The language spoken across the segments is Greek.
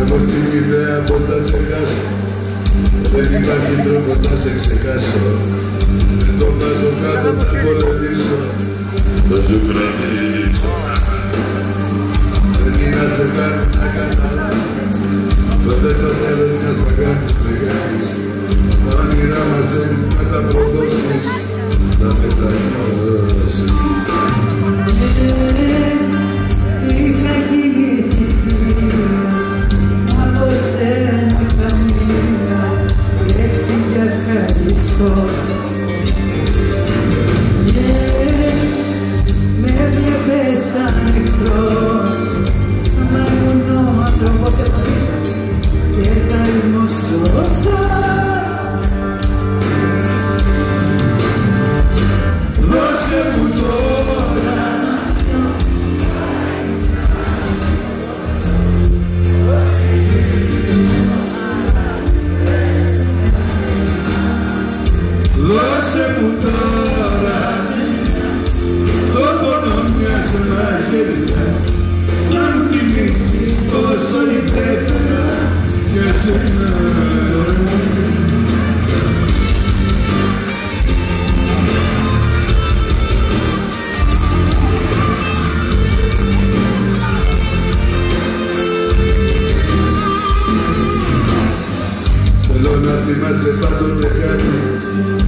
Έχω στην ιδέα πως θα σε χάσω Δεν υπάρχει τρόπο να σε ξεχάσω Δεν το βάζω κάτω θα πολεμήσω Θα σου κρατήσω Δεν είναι να σε κάνω. να καταλάβω Πως δεν το θέλω να στα κάνεις μου τώρα το πόνο μιας μαχαιριάς να μου θυμίσεις όσο υπέφερα για σένα Θέλω να θυμάσαι πάντοτε κάτι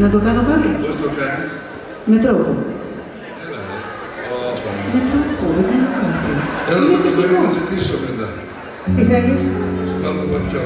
Να το κάνω πάλι. Πώς το κάνεις; Με τρόπο. Έλα ρε. Όπα. Με τρόπο, δεν κάνω κάτι. Έλα Είναι να το φυσικό. να ζητήσω μετά. Τι θέλεις; Σου κάνω το πατιό.